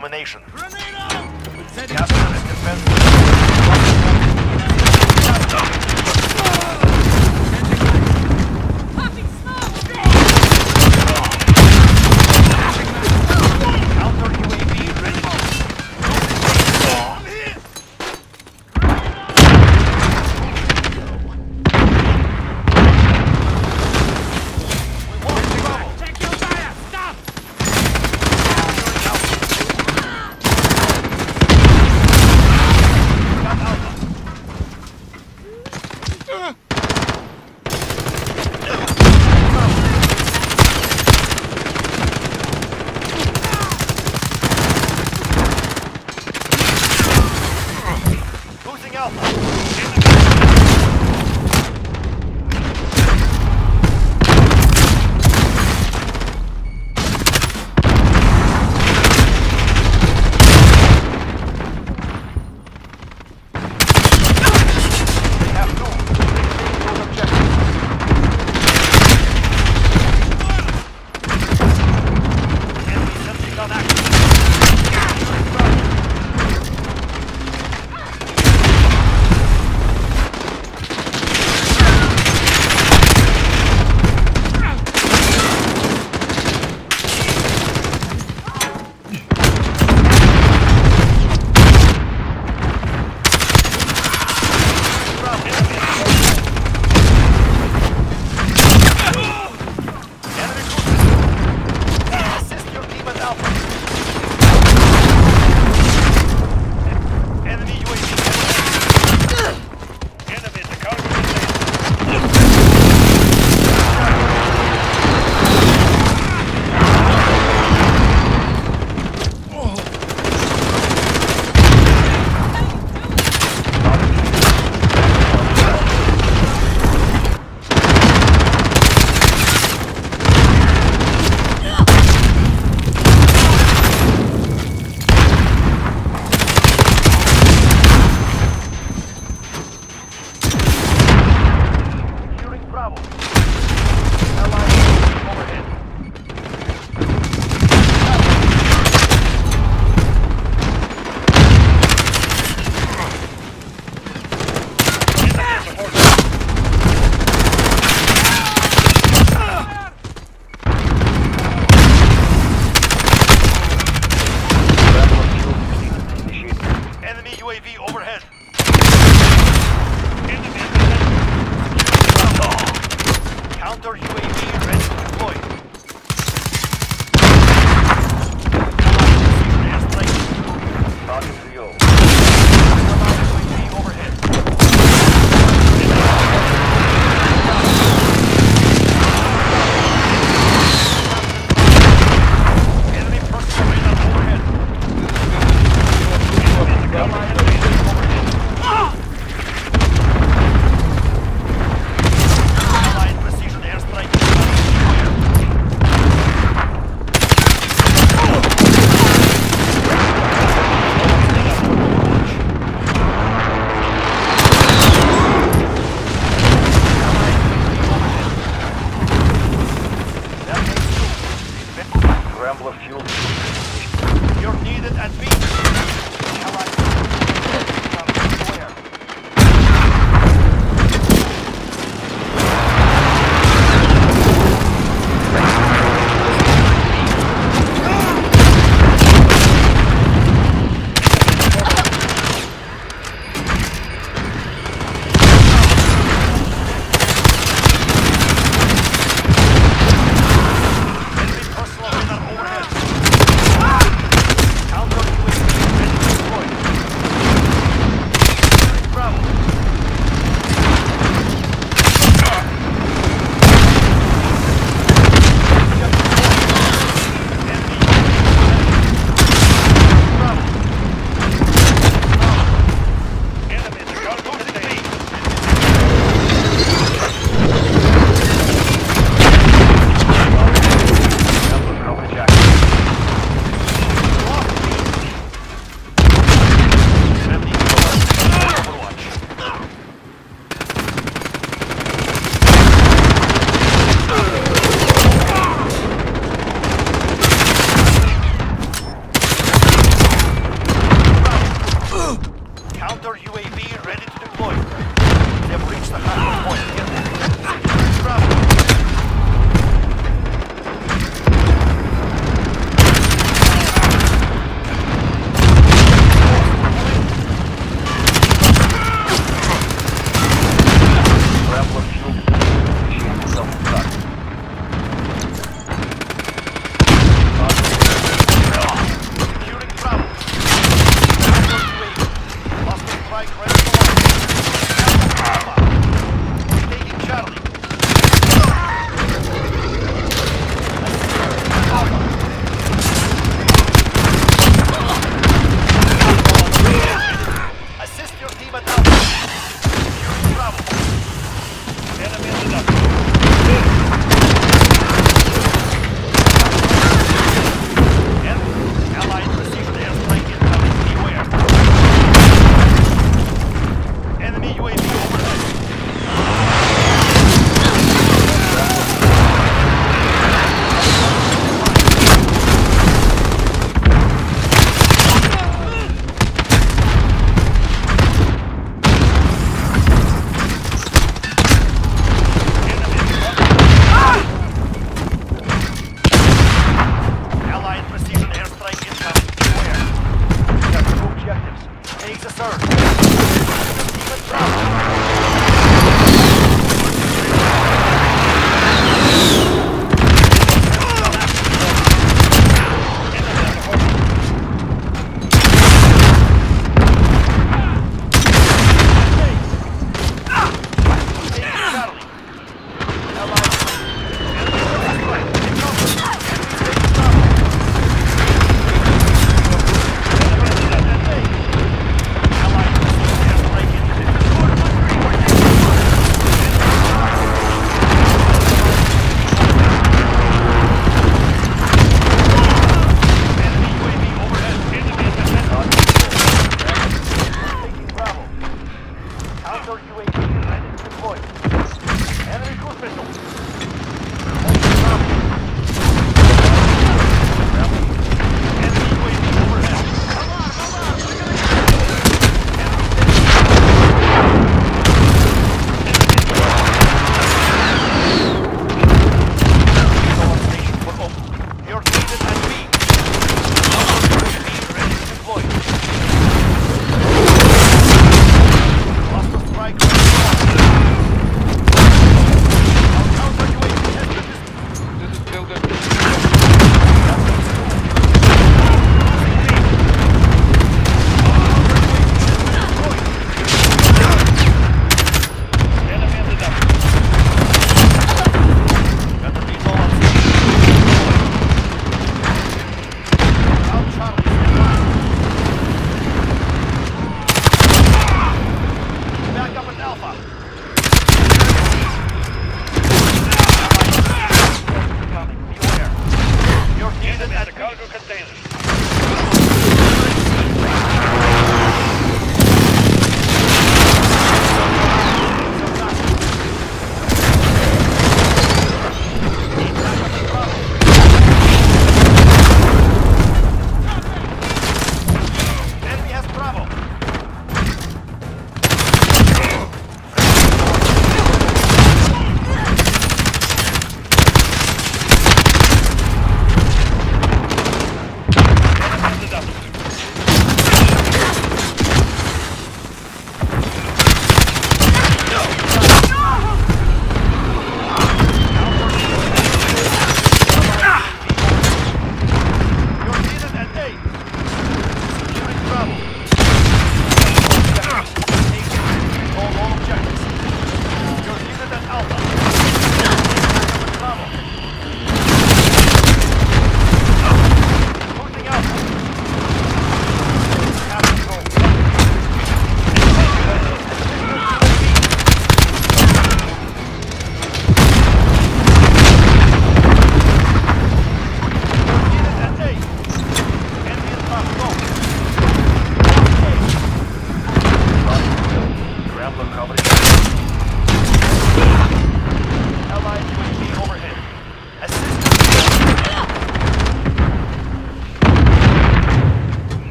Domination. Grenade out! Gas defense.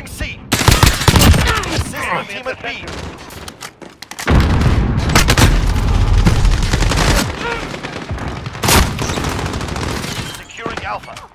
Losing C. The team at B. Securing Alpha.